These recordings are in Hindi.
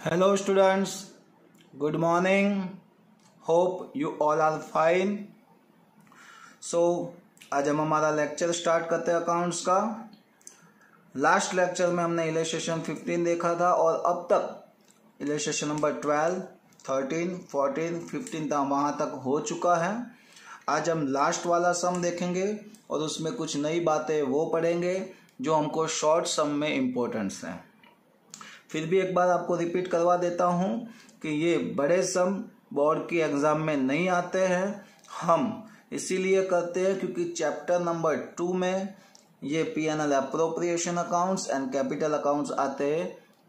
Hello students, good morning. Hope you all are fine. So आज हम हमारा लेक्चर स्टार्ट करते हैं अकाउंट्स का लास्ट लेक्चर में हमने इलेस्ट्रेशन 15 देखा था और अब तक इलेस्ट्रेशन नंबर 12, 13, 14, 15 तक वहाँ तक हो चुका है आज हम लास्ट वाला सम देखेंगे और उसमें कुछ नई बातें वो पढ़ेंगे जो हमको शॉर्ट सम में इम्पोर्टेंस हैं फिर भी एक बार आपको रिपीट करवा देता हूँ कि ये बड़े सम बोर्ड के एग्ज़ाम में नहीं आते हैं। हम इसीलिए करते हैं क्योंकि चैप्टर नंबर टू में ये P N L appropriation accounts and capital accounts आते हैं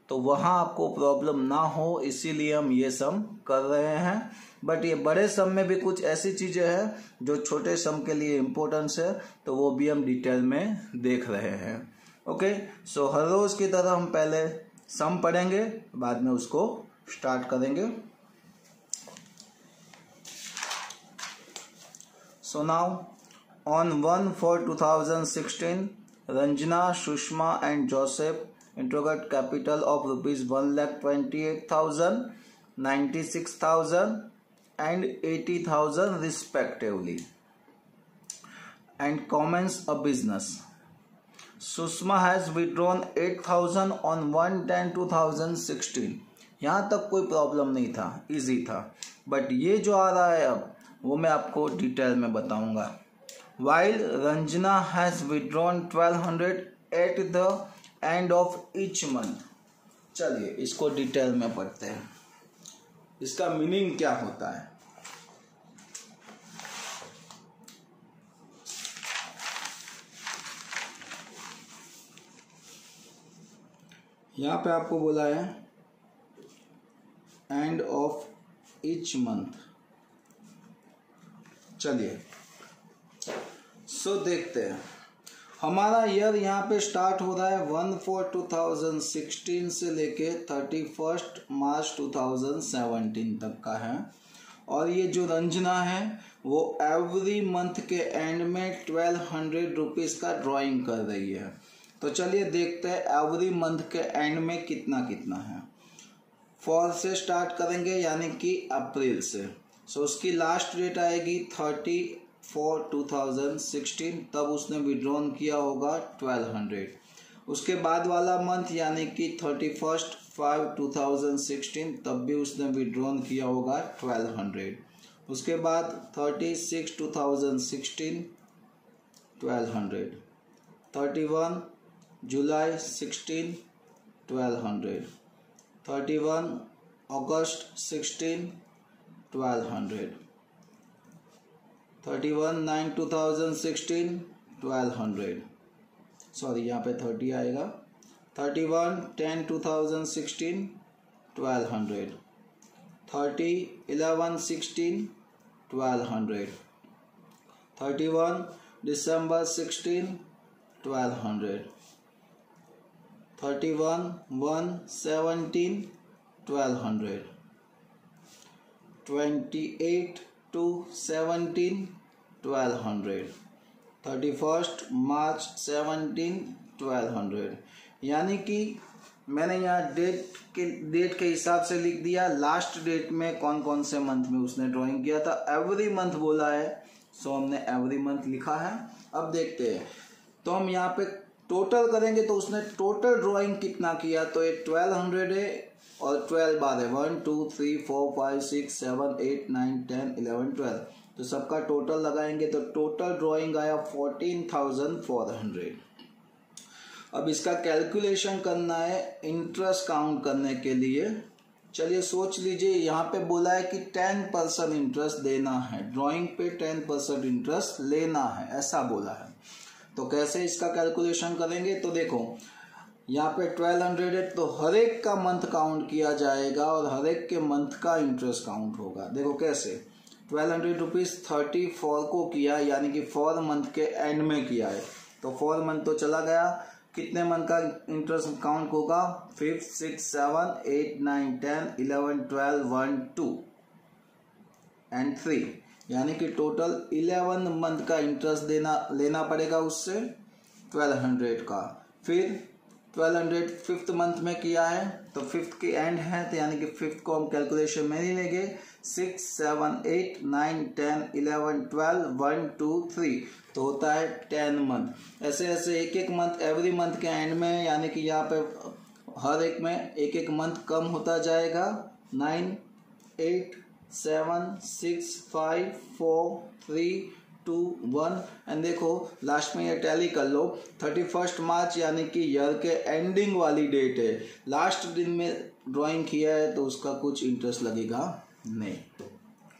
तो वहाँ आपको प्रॉब्लम ना हो, इसीलिए हम ये सम कर रहे हैं। बट ये बड़े सम में भी कुछ ऐसी चीज़ें हैं जो छोटे सम के लिए इम्पोर्टेंस है तो वो भी हम डिटेल में देख रहे हैं। ओके सो हर रोज़ की तरह हम पहले सम पढ़ेंगे, बाद में उसको स्टार्ट करेंगे। So now on one four two thousand sixteen Ranjana Sushma and Joseph introduced capital of rupees one lakh twenty eight thousand ninety six thousand and eighty thousand respectively and commence a business Sushma has withdrawn eight thousand on one ten two thousand sixteen यहाँ तक कोई प्रॉब्लम नहीं था इजी था। बट ये जो आ रहा है अब, वो मैं आपको डिटेल में बताऊँगा। While Ranjana has withdrawn twelve hundred at the end of each month चलिए, इसको डिटेल में पढ़ते हैं। इसका मीनिंग क्या होता है? यहाँ पे आपको बोला है एंड ऑफ़ इच मंथ चलिए। सो देखते हैं। हमारा ईयर यहाँ पे स्टार्ट हो रहा है one four two thousand sixteen से लेके thirty first March two thousand seventeen तक का है। और ये जो रंजना है, वो एवरी मंथ के एंड में ट्वेल्व हंड्रेड रुपीज़ का ड्राइंग कर रही है। तो चलिए देखते हैं एवरी मंथ के एंड में कितना कितना है। फॉर से स्टार्ट करेंगे यानी कि अप्रैल से। सो so, उसकी लास्ट डेट आएगी thirty four two thousand sixteen तब उसने विड्रॉन किया होगा ट्वेल्व हंड्रेड उसके बाद वाला मंथ यानी कि thirty first five two thousand sixteen तब भी उसने विड्रॉन किया होगा ट्वेल्व हंड्रेड उसके बाद thirty six two thousand sixteen twelve hundred thirty one जुलाई sixteen twelve hundred thirty one अगस्त sixteen twelve hundred thirty one nine two thousand sixteen twelve hundred sorry यहाँ पे थर्टी आएगा. Thirty one ten two thousand sixteen twelve hundred thirty eleven sixteen twelve hundred thirty one दिसंबर sixteen twelve hundred thirty one one seventeen twelve hundred twenty eight two seventeen twelve hundred thirty first March seventeen twelve hundred यानी कि मैंने यहाँ डेट के डेट के हिसाब से लिख दिया। लास्ट डेट में कौन कौन से मंथ में उसने ड्राइंग किया था? एवरी मंथ बोला है। सो हमने एवरी मंथ लिखा है। अब देखते हैं। तो हम यहाँ पे टोटल करेंगे तो उसने टोटल ड्राइंग कितना किया? तो ये ट्वेल्व हंड्रेड है और ट्वेल्व बार है। One two three four five six seven eight nine ten eleven twelve तो सबका टोटल लगाएँगे तो टोटल ड्राइंग आया फोर्टीन थाउज़ेंड फोर हंड्रेड अब इसका कैलकुलेशन करना है इंटरेस्ट काउंट करने के लिए। चलिए सोच लीजिए, यहाँ पे बोला है कि टेन परसेंट इंटरेस्ट देना है। ड्राइंग पे टेन परसेंट इंटरेस्ट लेना है, ऐसा बोला है। तो कैसे इसका कैलकुलेशन करेंगे? तो देखो, यहाँ पे ट्वेल्व हंड्रेड है तो हर एक का मंथ काउंट किया जाएगा और हर एक के मंथ का इंटरेस्ट काउंट होगा। देखो कैसे? Twelve hundred rupees thirty four को किया, यानी कि फोर मंथ के एंड में किया है। तो फोर मंथ तो चला गया। कितने मंथ का इंटरेस्ट काउंट होगा? Fifth six seven eight nine ten eleven twelve one two and three यानी कि टोटल इलेवन मंथ का इंटरेस्ट देना, लेना पड़ेगा उससे ट्वेल्व हंड्रेड का। फिर ट्वेल्व हंड्रेड फिफ्थ मंथ में किया है तो फिफ्थ की एंड है तो यानी कि फिफ्थ को हम कैलकुलेशन में नहीं लेंगे। Six seven eight nine ten eleven twelve one two three तो होता है टेन मंथ ऐसे ऐसे एक एक मंथ एवरी मंथ के एंड में, यानी कि यहाँ पे हर एक में एक एक मंथ कम होता जाएगा। Nine eight seven six five four three two one. And देखो लास्ट में ये टैली कर लो। थर्टी फ़र्स्ट मार्च यानी कि ईयर के एंडिंग वाली डेट है। लास्ट दिन में ड्राइंग किया है तो उसका कुछ इंटरेस्ट लगेगा नहीं।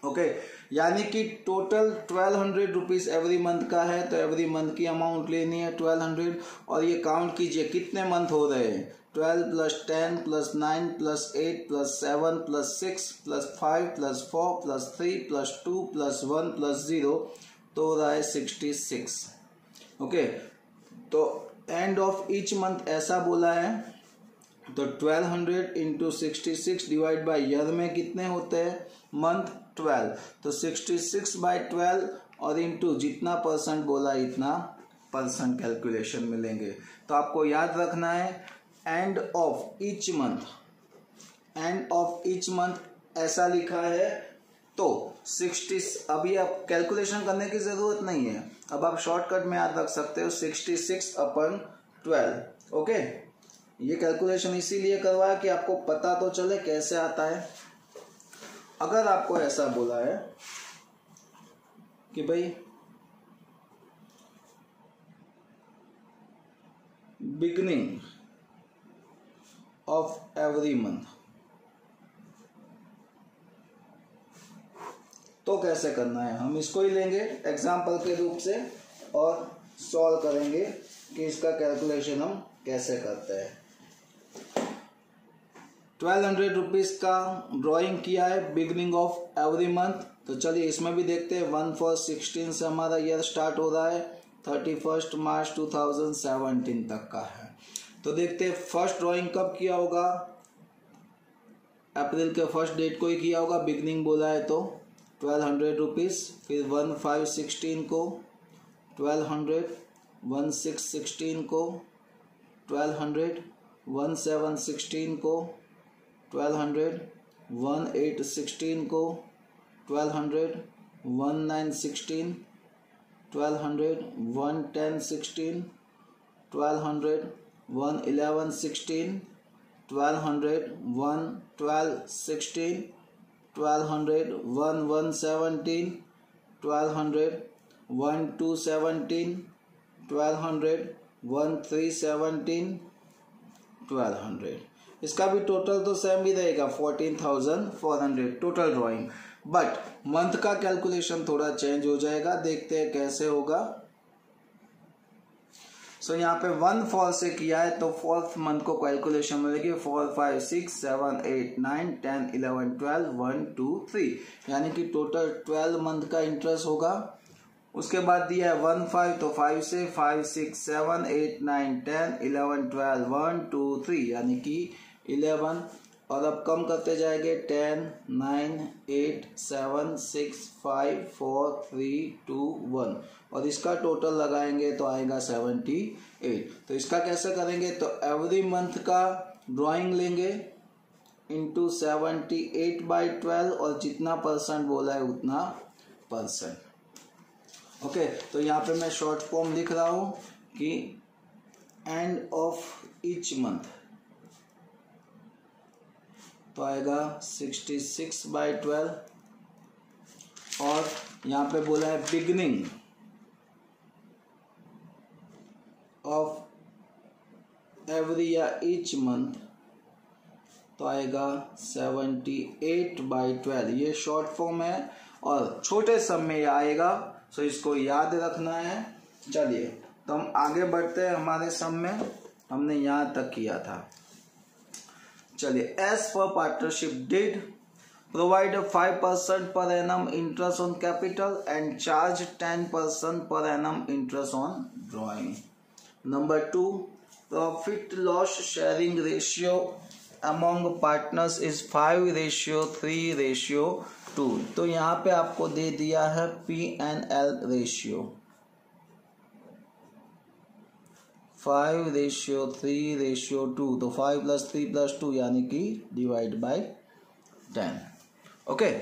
ओके okay, यानी कि total twelve hundred rupees every month का है तो एवरी मंथ की अमाउंट लेनी है ट्वेल्व हंड्रेड और ये काउंट कीजिए कितने मंथ हो रहे हैं? Twelve plus ten plus nine plus eight plus seven plus six plus five plus four plus three plus two plus one plus zero तो हो रहा है सिक्सटी सिक्स ओके तो एंड ऑफ़ ईच मंथ ऐसा बोला है तो twelve hundred into sixty six divide by year में कितने होते हैं? मंथ ट्वेल्व तो सिक्सटी सिक्स बाई ट्वेल्व और इंटू जितना परसेंट बोला, इतना परसेंट कैलकुलेशन मिलेंगे. तो आपको याद रखना है end of each month end of each month ऐसा लिखा है तो सिक्सटी अभी आप कैलकुलेशन करने की ज़रूरत नहीं है। अब आप शॉर्टकट में याद रख सकते हो सिक्सटी सिक्स अपन ट्वेल्व ओके ये कैलकुलेशन इसीलिए करवाया कि आपको पता तो चले कैसे आता है। अगर आपको ऐसा बोला है कि भाई बिगनिंग ऑफ़ एवरी मंथ तो कैसे करना है? हम इसको ही लेंगे एग्ज़ाम्पल के रूप से और सॉल्व करेंगे कि इसका कैलकुलेशन हम कैसे करते हैं। ट्वेल्व हंड्रेड रुपीज़ का ड्राइंग किया है बिगनिंग ऑफ़ एवरी मंथ तो चलिए इसमें भी देखते हैं। वन फोर सिक्सटीन से हमारा ईयर स्टार्ट हो रहा है। Thirty first March two thousand seventeen तक का है। तो देखते हैं फ़र्स्ट ड्राइंग कब किया होगा। अप्रैल के फ़र्स्ट डेट को ही किया होगा। बिगनिंग बोला है तो ट्वेल्व हंड्रेड रुपीज़ फिर वन फाइव सिक्सटीन को twelve hundred one six sixteen को twelve hundred one seven sixteen को twelve hundred one eight sixteen को twelve hundred one nine sixteen twelve hundred one ten sixteen twelve hundred one eleven sixteen twelve hundred one twelve sixteen twelve hundred one one seventeen twelve hundred one two seventeen twelve hundred one three seventeen twelve hundred इसका भी टोटल तो सेम ही रहेगा fourteen thousand four hundred total drawing but month का कैलकुलेशन थोड़ा चेंज हो जाएगा, देखते हैं कैसे होगा. सो यहाँ पे वन फॉल से किया है तो फोर्थ मंथ को कैलकुलेशन मिलेगी four five six seven eight nine ten eleven twelve one two three यानी कि टोटल ट्वेल्व मंथ का इंटरेस्ट होगा। उसके बाद दिया है वन फाइव तो फाइव से five six seven eight nine ten eleven twelve one two three यानी कि इलेवन और अब कम करते जाएँगे ten, nine, eight, seven, six, five, four, three, two, one. और इसका टोटल लगाएँगे तो आएगा सेवेंटी एट। तो इसका कैसे करेंगे? तो एवरी मंथ का ड्राइंग लेंगे into seventy eight by twelve और जितना परसेंट बोला है उतना परसेंट ओके तो यहाँ पे मैं शॉर्ट फॉर्म लिख रहा हूँ कि एंड ऑफ़ ईच मंथ तो आएगा सिक्सटी सिक्स बाई ट्वेल्व। और यहाँ पे बोला है बिगनिंग ऑफ़ एवरी या ईच मंथ तो आएगा सेवेंटी एट बाई ट्वेल्व ये शॉर्ट फॉर्म है और छोटे सम में आएगा। सो इसको याद रखना है। चलिए तो हम आगे बढ़ते हैं हमारे सम में। हमने यहाँ तक किया था। चलिए as per partnership deed provide five percent per annum interest on capital and charge ten percent per annum interest on drawing number two profit loss sharing ratio among partners is five ratio three ratio two तो यहाँ पे आपको दे दिया है P N L ratio five ratio three ratio two तो five plus three plus two यानी कि डिवाइड बाई टेन ओके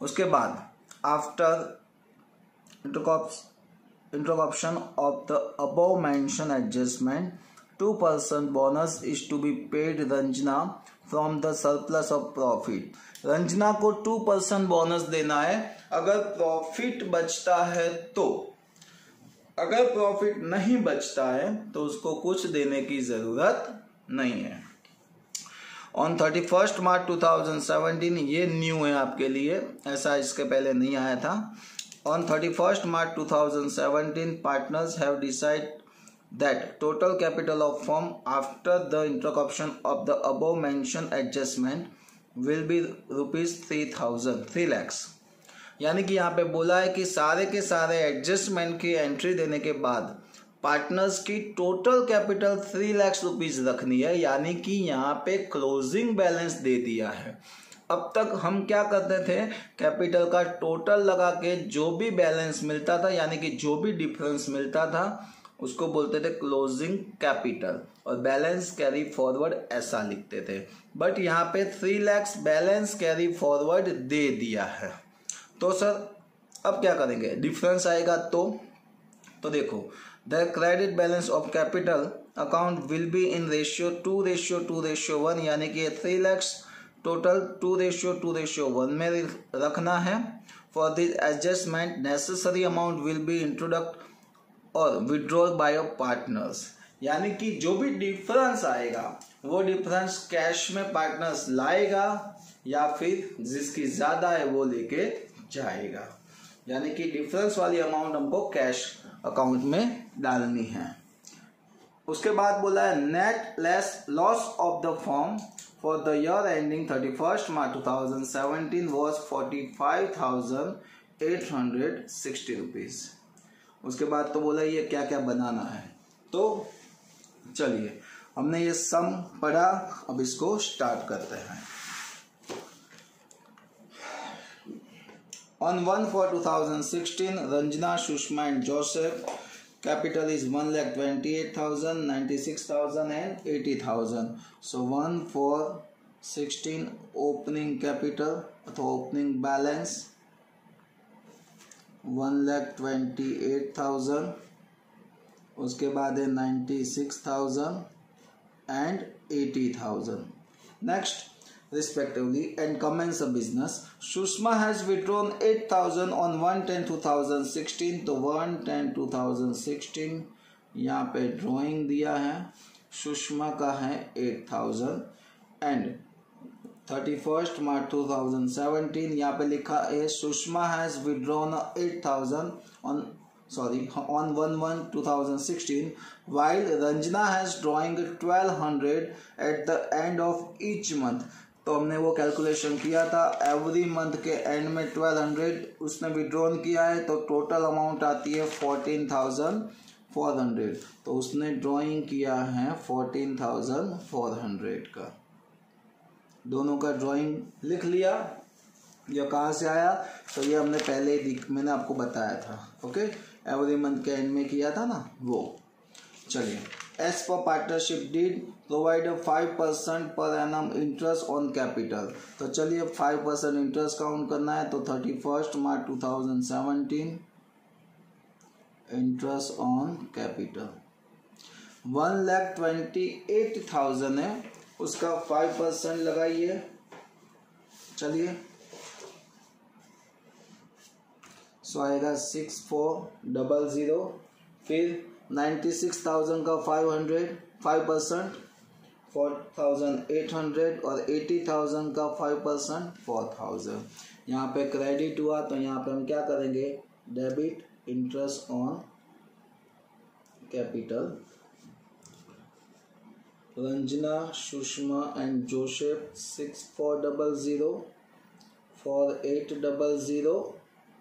उसके बाद after introduction of the above mentioned adjustment two percent bonus is to be paid Ranjana from the surplus of profit Ranjana को टू परसेंट बोनस देना है। अगर प्रॉफिट बचता है तो अगर प्रॉफिट नहीं बचता है तो उसको कुछ देने की ज़रूरत नहीं है। On thirty first March two thousand seventeen ये न्यू है आपके लिए, ऐसा इसके पहले नहीं आया था। On thirty first March two thousand seventeen partners have decide that total capital of firm after the introduction of the above mentioned adjustment will be rupees three thousand three lakhs यानी कि यहाँ पे बोला है कि सारे के सारे एडजस्टमेंट की एंट्री देने के बाद पार्टनर्स की total capital three lakhs rupees रखनी है, यानी कि यहाँ पे क्लोजिंग बैलेंस दे दिया है। अब तक हम क्या करते थे? कैपिटल का टोटल लगा के जो भी बैलेंस मिलता था, यानी कि जो भी डिफरेंस मिलता था, उसको बोलते थे क्लोजिंग कैपिटल और बैलेंस कैरी फॉरवर्ड ऐसा लिखते थे। बट यहाँ पे three lakhs balance carry forward दे दिया है। तो सर, अब क्या करेंगे? डिफरेंस आएगा तो? तो देखो the credit balance of capital account will be in ratio two ratio two ratio one यानी कि three lakhs total two ratio two ratio one में रखना है। For this adjustment necessary amount will be introduced और विड्रॉल बाय पार्टनर्स यानी कि जो भी डिफरेंस आएगा, वो डिफरेंस कैश में पार्टनर्स लाएगा, या फिर जिसकी ज़्यादा है वो लेके जाएगा। यानी कि डिफरेंस वाली अमाउंट हमको कैश अकाउंट में डालनी है। उसके बाद बोला है net less loss of the firm for the year ending thirty first March two thousand the year ending 31st March 2017 was 45,860 rupees. उसके बाद तो बोला ये क्या क्या बनाना है। तो चलिए हमने ये सम पढ़ा अब इसको स्टार्ट करते हैं। On 1 for 2016 ranjana sushma and joseph capital is 1 lakh 28000 96000 and 80000 so 1 for 16 opening capital अथवा opening balance 1 lakh 28000 उसके बाद है 96000 and 80000 next respectively and commence a business. Sushma has withdrawn 8000 on 110 2016 तो 110 2016 यहाँ पे ड्राइंग दिया है सुषमा का है 8000 and thirty first March two thousand seventeen यहाँ पे लिखा है Sushma has withdrawn eight thousand on sorry on 1 1 2016 while ranjana has drawing 1200 at the end of each month तो हमने वो कैलकुलेशन किया था। एवरी मंथ के एंड में ट्वेल्व हंड्रेड उसने विड्रॉन किया है तो टोटल अमाउंट आती है फोर्टीन थाउज़ेंड फोर हंड्रेड तो उसने ड्राइंग किया है फोर्टीन थाउज़ेंड फोर हंड्रेड का। दोनों का ड्राइंग लिख लिया। ये कहाँ से आया? तो ये हमने पहले ही मैंने आपको बताया था। ओके एवरी मंथ के एंड में किया था ना? वो। चलिए। As per partnership deed a five percent per annum interest on capital तो चलिए फाइव परसेंट इंटरेस्ट काउंट करना है तो thirty first March two thousand seventeen interest on capital one lakh twenty eight thousand है, उसका फाइव परसेंट लगाइए। चलिए। सो आएगा सिक्स फोर डबल ज़ीरो फिर नाइन्टी सिक्स थाउज़ेंड का five hundred five percent four thousand eight hundred और एटी थाउज़ेंड का फाइव परसेंट फोर थाउज़ेंड। यहाँ पे क्रेडिट हुआ तो यहाँ पे हम क्या करेंगे? Debit interest on capital. Ranjana, Sushma and Joseph six four double zero, four eight double zero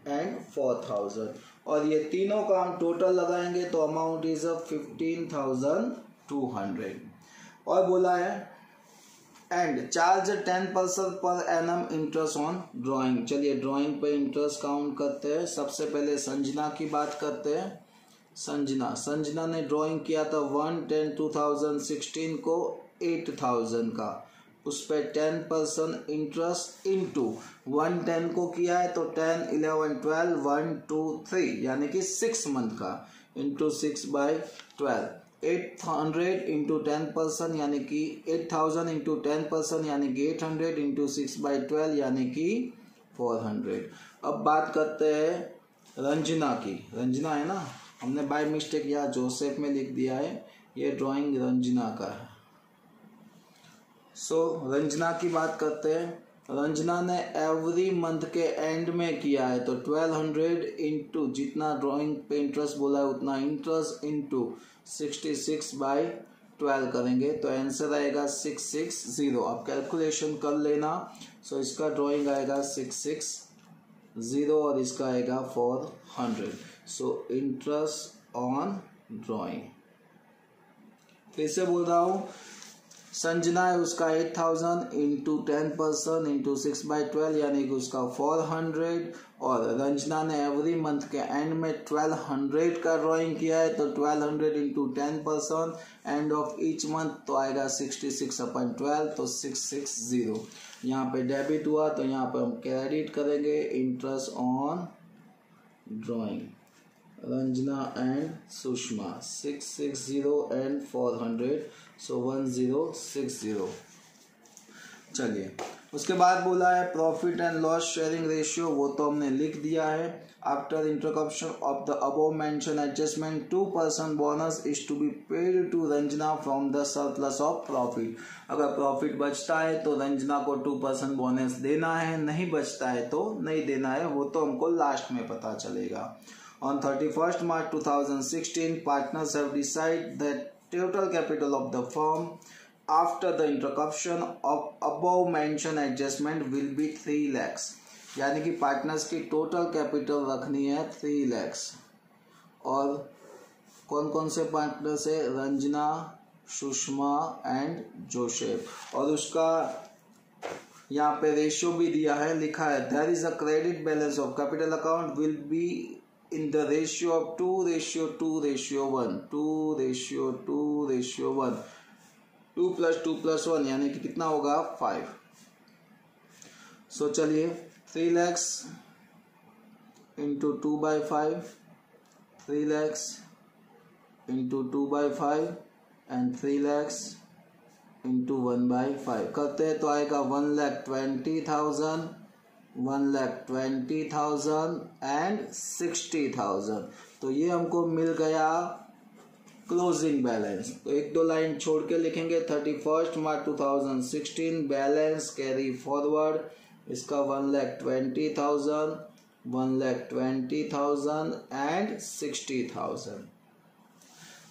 and four thousand. और ये तीनों का हम टोटल लगाएँगे तो amount is a fifteen thousand two hundred और बोला है and charge ten percent per N M interest on drawing चलिए ड्राइंग पे इंटरेस्ट काउंट करते हैं। सबसे पहले संजना की बात करते हैं। संजना संजना ने ड्राइंग किया था one ten two thousand sixteen को एट थाउज़ेंड का। उस पर ten percent interest into one ten को किया है तो ten eleven twelve one two three यानी कि सिक्स मंथ का। Into six by twelve eight hundred into ten percent यानी कि eight thousand into ten percent यानी कि eight hundred into six by twelve यानी कि फोर हंड्रेड अब बात करते हैं रंजना की। रंजना है ना? हमने बाय मिस्टेक यहाँ जोसेफ में लिख दिया है। ये ड्राइंग रंजना का है। सो so, रंजना की बात करते हैं। रंजना ने एवरी मंथ के एंड में किया है तो ट्वेल्व हंड्रेड इंटू जितना ड्राइंग पे इंटरेस्ट बोला है उतना interest into sixty six by twelve करेंगे तो आंसर आएगा सिक्स सिक्स ज़ीरो आप कैलकुलेशन कर लेना सो so, इसका ड्राइंग आएगा सिक्स सिक्स ज़ीरो और इसका आएगा four hundred so interest on drawing फिर से बोल रहा हूँ संजना है उसका eight thousand into ten percent into six by twelve यानी कि उसका फोर हंड्रेड और रंजना ने एवरी मंथ के एंड में ट्वेल्व हंड्रेड का ड्राइंग किया है तो twelve hundred into ten percent end of each month तो आएगा सिक्सटी सिक्स अपन ट्वेल्व तो सिक्स सिक्स ज़ीरो यहाँ पे डेबिट हुआ तो यहाँ पे हम क्रेडिट करेंगे interest on drawing Ranjana and Sushma six six zero and four hundred so one zero six zero चलिए, उसके बाद बोला है profit and loss sharing ratio वो तो हमने लिख दिया है। After introduction of the above mentioned adjustment two percent bonus is to be paid to Ranjana from the surplus of profit अगर प्रॉफिट बचता है तो रंजना को टू परसेंट बोनस देना है, नहीं बचता है तो नहीं देना है, वो तो हमको लास्ट में पता चलेगा। On thirty first March two thousand sixteen partners have decide that total capital of the firm. After the introduction of above mentioned adjustment will be three lakhs. यानी कि पार्टनर्स की टोटल कैपिटल रखनी है थ्री लैक्स और कौन कौन से पार्टनर्स है? Ranjana, Sushma and Joseph. और उसका यहाँ पे रेशियो भी दिया है, लिखा है there is a credit balance of capital account will be in the ratio of 2 ratio 2 ratio 1 2 ratio 2 ratio 1 2 plus two plus one यानी कि कितना होगा? फाइव सो चलिए three lakhs into two by five three lakhs into two by five and three lakhs into one by five करते हैं तो आएगा one lakh twenty thousand one lakh twenty thousand and sixty thousand. तो ये हमको मिल गया क्लोजिंग बैलेंस। तो एक दो लाइन छोड़ के लिखेंगे, thirty first March two thousand sixteen, balance carry forward, इसका one lakh twenty thousand, one lakh twenty thousand and sixty thousand.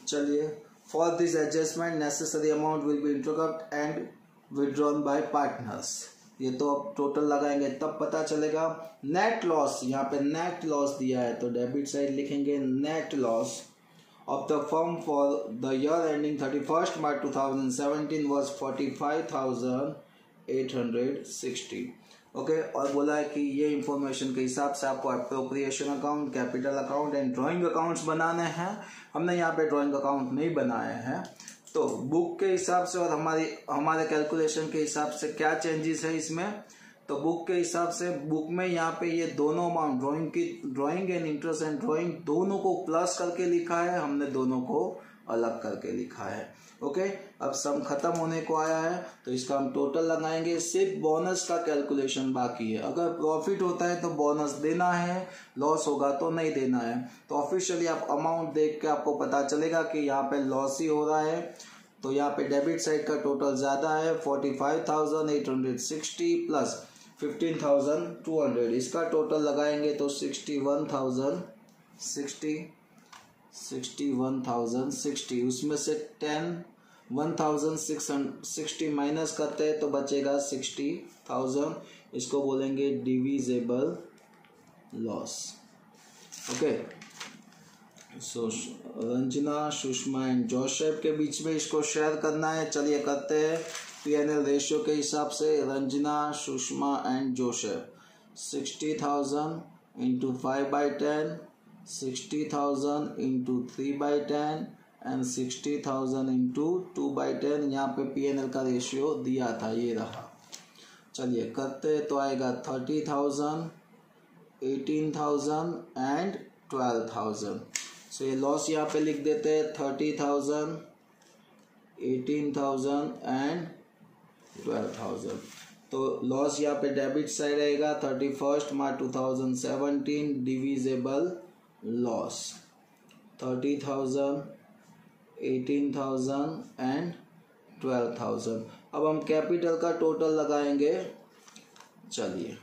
चलिए for this adjustment necessary amount will be introduced and withdrawn by partners ये तो अब टोटल लगाएँगे, तब पता चलेगा। नेट लॉस यहाँ पे नेट लॉस दिया है तो डेबिट साइड लिखेंगे net loss of the firm for the year ending thirty first March two thousand seventeen was forty five thousand eight hundred sixty okay और बोला है कि ये इंफॉर्मेशन के हिसाब से आपको appropriation account capital account and drawing accounts बनाने हैं। हमने यहाँ पे ड्राइंग अकाउंट नहीं बनाए हैं। तो बुक के हिसाब से और हमारी, हमारे कैलकुलेशन के हिसाब से क्या चेंजेस है इसमें? तो बुक के हिसाब से बुक में यहाँ पे ये दोनों अमाउंट ड्राइंग की drawing and interest and drawing दोनों को प्लस करके लिखा है, हमने दोनों को अलग करके लिखा है। ओके अब सम खत्म होने को आया है तो इसका हम टोटल लगाएँगे। सिर्फ़ बोनस का कैलकुलेशन बाकी है। अगर प्रॉफिट होता है तो बोनस देना है लॉस होगा तो नहीं देना है। तो ऑफिशियली आप अमाउंट देख के आपको पता चलेगा कि यहाँ पे लॉस ही हो रहा है। तो यहाँ पे डेबिट साइड का टोटल ज़्यादा है forty five thousand eight hundred sixty plus fifteen thousand two hundred इसका टोटल लगाएँगे तो sixty one thousand sixty sixty one thousand sixty उसमें से ten one thousand six sixty minus करते हैं तो बचेगा सिक्सटी थाउज़ेंड इसको बोलेंगे divisible loss okay so Ranjana, Sushma and Joseph के बीच में इसको शेयर करना है। चलिए करते हैं पी एन एल रेशियो के हिसाब से। Ranjana, Sushma and Joseph. Sixty thousand into five by ten sixty thousand into three by ten and sixty thousand into two by ten यहाँ पे पी एन एल का रेशियो दिया था, ये रहा। चलिए, करते तो आएगा thirty thousand eighteen thousand and twelve thousand so ये लॉस यहाँ पे लिख देते हैं thirty thousand eighteen thousand and twelve thousand तो लॉस यहाँ पे डेबिट साइड रहेगा thirty first March two thousand seventeen divisible loss thirty thousand eighteen thousand and twelve thousand. अब हम कैपिटल का टोटल लगाएँगे। चलिए।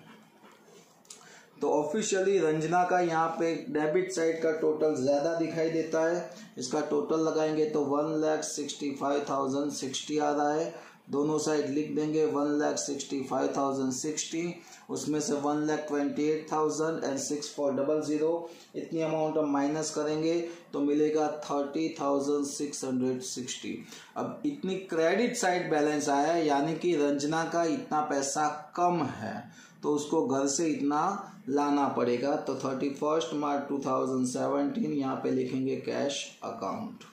तो ऑफिशियली रंजना का यहाँ पे डेबिट साइड का टोटल ज़्यादा दिखाई देता है। इसका टोटल लगाएँगे तो one lakh sixty five thousand sixty आ रहा है। दोनों साइड लिख देंगे one lakh sixty five thousand sixty. उसमें से one lakh twenty eight thousand and six four double zero. इतनी अमाउंट हम माइनस करेंगे तो मिलेगा thirty thousand six hundred sixty. अब इतनी क्रेडिट साइड बैलेंस आया यानी कि रंजना का इतना पैसा कम है तो उसको घर से इतना लाना पड़ेगा। तो thirty first March two thousand seventeen यहाँ पे लिखेंगे कैश अकाउंट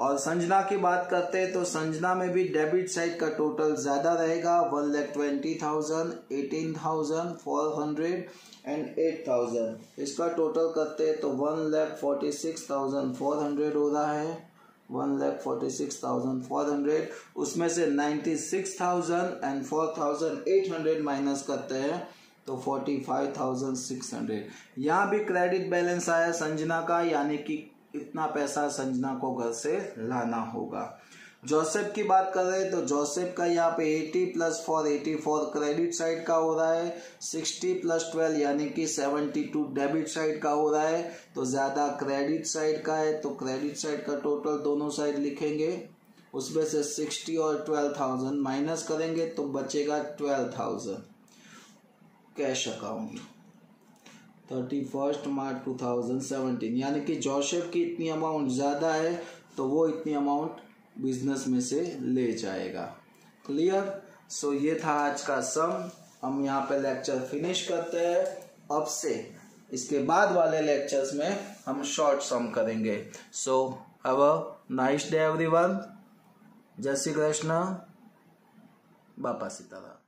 और संजना की बात करते हैं तो संजना में भी डेबिट साइड का टोटल ज़्यादा रहेगा। One lakh twenty thousand eighteen thousand four hundred and eight thousand इसका टोटल करते हैं तो one lakh forty six thousand four hundred हो रहा है। One lakh forty six thousand four hundred उसमें से ninety six thousand and four thousand eight hundred minus करते हैं तो forty five thousand six hundred यहाँ भी क्रेडिट बैलेंस आया संजना का, यानी कि इतना पैसा संजना को घर से लाना होगा। जोसेफ की बात कर रहे हैं तो जोसेफ का यहाँ पे 80 plus four eighty four credit side का हो रहा है 60 प्लस 12 यानी कि 72 डेबिट साइड का हो रहा है तो ज़्यादा क्रेडिट साइड का है तो क्रेडिट साइड का टोटल दोनों साइड लिखेंगे उसमें से 60 और 12,000 माइनस करेंगे तो बचेगा 12,000 cash account thirty first March two thousand seventeen यानी कि जोसेफ की इतनी अमाउंट ज़्यादा है तो वो इतनी अमाउंट बिज़नेस में से ले जाएगा। क्लियर सो so, ये था आज का सम हम यहाँ पे लेक्चर फिनिश करते हैं। अब से इसके बाद वाले लेक्चर्स में हम शॉर्ट सम करेंगे। So have a nice day everyone जय श्री कृष्ण। बापा सीताराम।